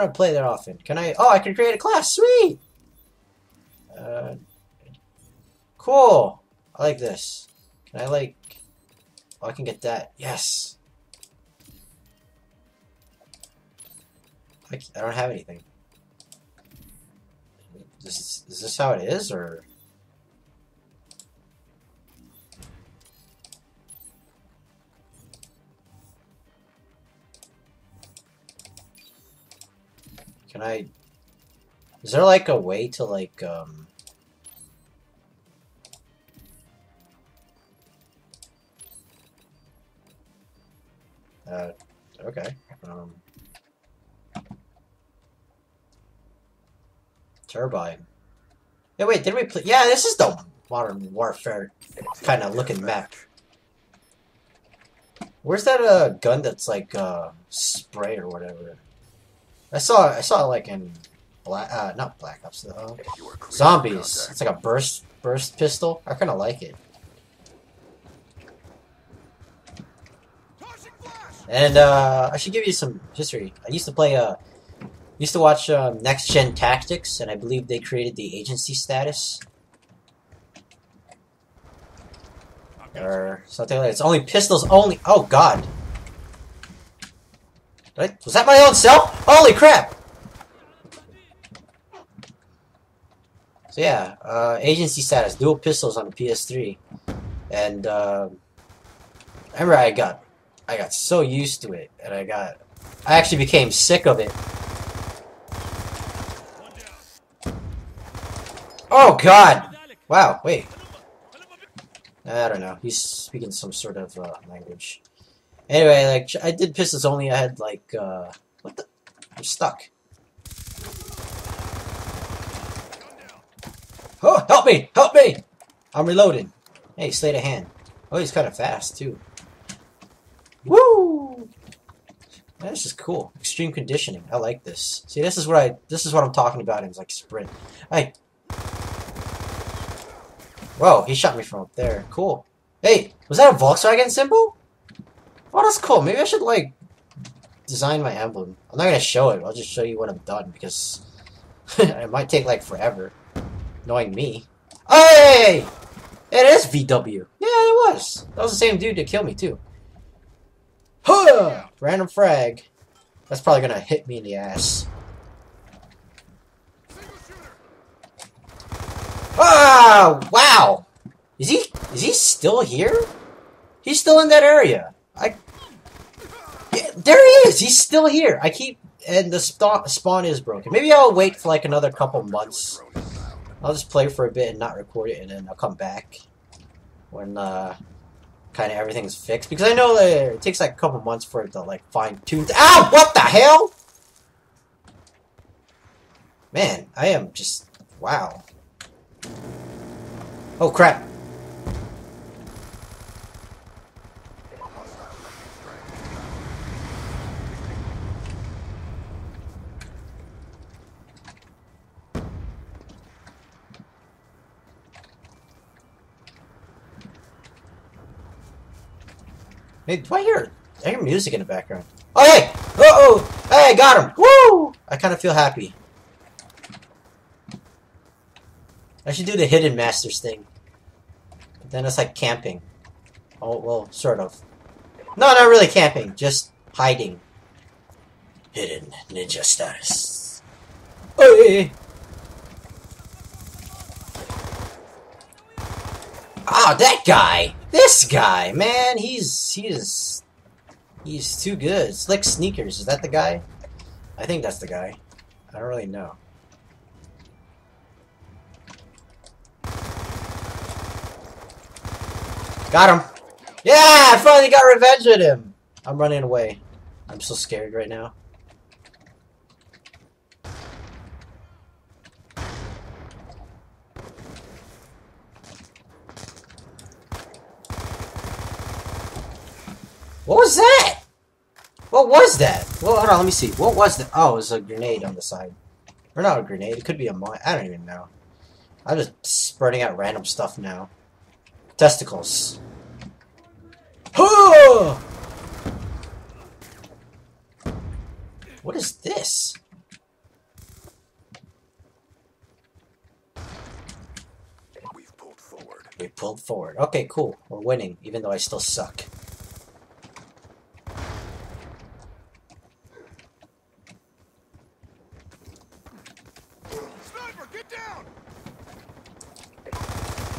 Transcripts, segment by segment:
don't play that often. Can I? Oh, I can create a class. Sweet. Uh, cool. I like this. Can I like? Oh, I can get that. Yes. I don't have anything. This is, is this how it is, or? Can I? Is there like a way to like um? Uh, okay. Um. Turbine. Yeah, wait, did we play? Yeah, this is the Modern Warfare kind of looking map. Where's that uh gun that's like uh spray or whatever? I saw I saw it like in black uh not Black Ops uh, Zombies. It's like a burst burst pistol. I kind of like it. And uh, I should give you some history. I used to play uh, used to watch um, Next Gen Tactics, and I believe they created the agency status or something like. that. It's only pistols only. Oh God. Was that my own self? Holy crap! So yeah, uh, agency status, dual pistols on the PS3, and um I remember I got, I got so used to it, and I got, I actually became sick of it. Oh God! Wow, wait. I don't know. He's speaking some sort of uh, language. Anyway, like I did pistols only. I had like, uh, what the? I'm stuck. Oh, help me! Help me! I'm reloading. Hey, sleight of hand. Oh, he's kind of fast too. Woo! This is cool. Extreme conditioning. I like this. See, this is what I. This is what I'm talking about. In like sprint. Hey. Whoa! He shot me from up there. Cool. Hey, was that a Volkswagen symbol? Oh, that's cool. Maybe I should like design my emblem. I'm not gonna show it. I'll just show you what I've done because it might take like forever. Knowing me. Hey! It is VW. Yeah, it was. That was the same dude that killed me too. Huh! Random frag. That's probably gonna hit me in the ass. Ah! Wow! Is he is he still here? He's still in that area. I. Yeah, there he is. He's still here. I keep and the spawn is broken. Maybe I'll wait for like another couple months. I'll just play for a bit and not record it, and then I'll come back when uh, kind of everything's fixed. Because I know that it takes like a couple months for it to like fine tune. Ow! What the hell? Man, I am just wow. Oh crap! Hey, do I hear? I hear music in the background. Oh hey! Oh oh! Hey, I got him! Woo! I kind of feel happy. I should do the hidden masters thing. But then it's like camping. Oh well, sort of. No, not really camping. Just hiding. Hidden ninja status. Oh yeah. Ah, that guy! This guy, man, he's he's he's too good. Slick sneakers, is that the guy? I think that's the guy. I don't really know. Got him! Yeah, I finally got revenge on him! I'm running away. I'm so scared right now. What was that? What was that? Well, hold on, let me see. What was that? Oh, it was a grenade on the side. Or not a grenade, it could be a mine. I don't even know. I'm just spreading out random stuff now. Testicles. What is this? We've pulled forward. We pulled forward. Okay, cool. We're winning, even though I still suck.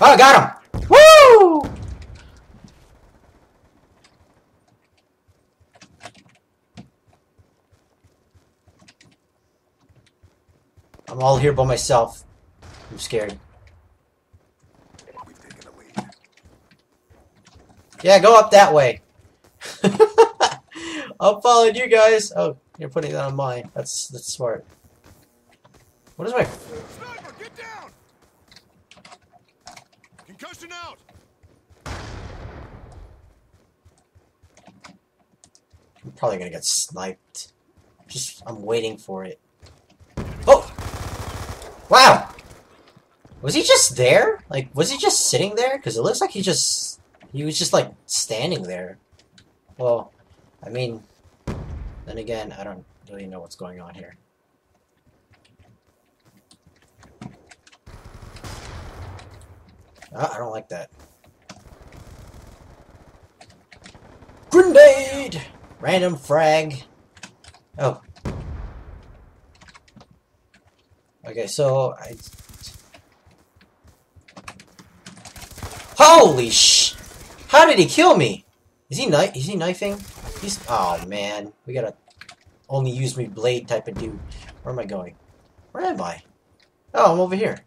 Oh, got him! Woo! I'm all here by myself. I'm scared. Yeah, go up that way. I'm following you guys. Oh, you're putting that on mine. That's that's smart. What is my? Sniper, get down! Out! I'm probably gonna get sniped. Just I'm waiting for it. Oh! Wow! Was he just there? Like, was he just sitting there? Because it looks like he just he was just like standing there. Well, I mean, then again, I don't really know what's going on here. Ah, I don't like that. Grenade! Random frag. Oh. Okay, so I. Holy sh! How did he kill me? Is he knife? Is he knifing? He's. Oh man, we gotta only use me blade type of dude. Where am I going? Where am I? Oh, I'm over here.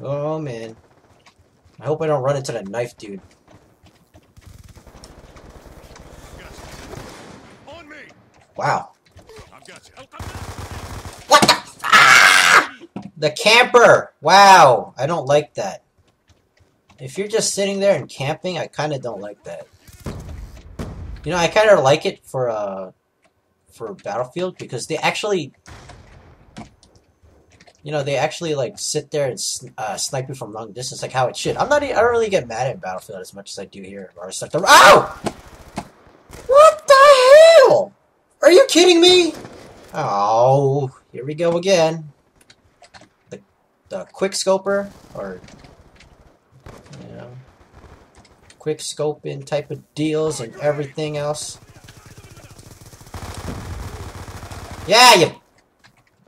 Oh man. I hope I don't run into that knife dude. On me! Wow. What the? Ah! The camper! Wow, I don't like that. If you're just sitting there and camping, I kind of don't like that. You know, I kind of like it for uh for Battlefield because they actually, you know, they actually like sit there and uh, snipe you from long distance, like how it should. I'm not. I don't really get mad at Battlefield as much as I do here. Or stuff. Ow! What the hell? Are you kidding me? Oh, here we go again. The the quick scoper or you know quick scoping type of deals and everything else. Yeah, you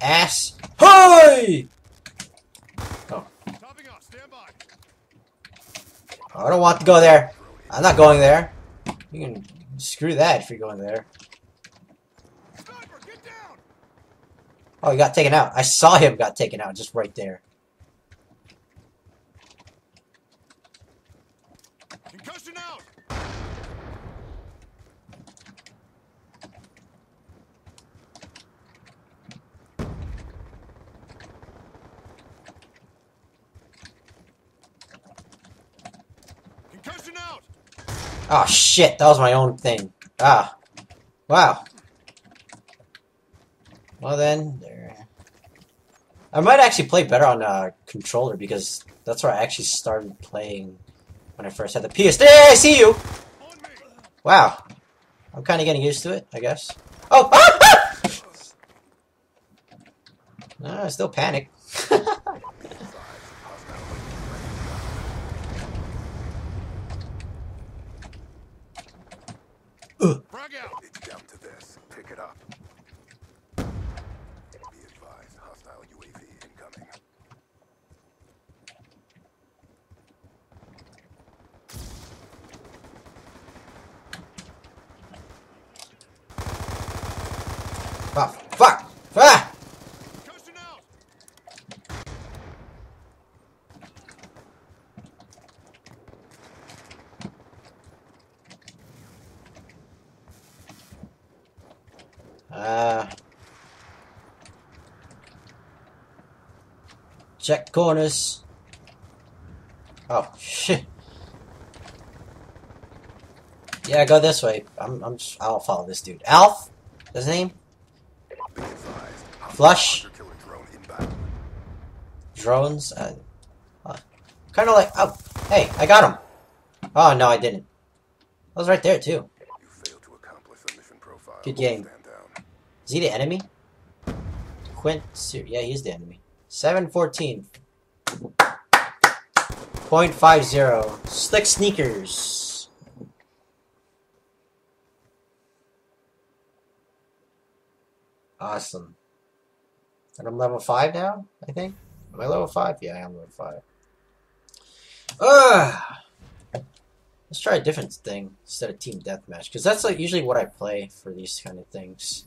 ass. Stand by. Oh. I don't want to go there. I'm not going there. You can screw that if you're going there. Oh, he got taken out. I saw him got taken out just right there. Concussion out! Concussion out! Oh shit, that was my own thing. Ah. Wow. Well then, there. I might actually play better on uh, controller because that's where I actually started playing when I first had the PS. Hey, I see you! Wow. I'm kind of getting used to it, I guess. Oh! Ah! ah! No, I still panic. Frag out! It's down to this. Pick it up. Be advised, hostile UAV incoming. oh, fuck! Ah! Concussion out! Uh, check corners. Oh shit! Yeah, go this way. I'm. I'm. Just, I'll follow this dude. Alf. His name? Flush. Drones. Uh, uh, kind of like. Oh, hey, I got him. Oh no, I didn't. I was right there too. Good game. Is he the enemy? Quint. Yeah, he's the enemy. Seven fourteen. .50. Slick sneakers. Awesome. And I'm level 5 now, I think? Am I level 5? Yeah, I am level 5. Ah. Let's try a different thing instead of team deathmatch, because that's like usually what I play for these kind of things.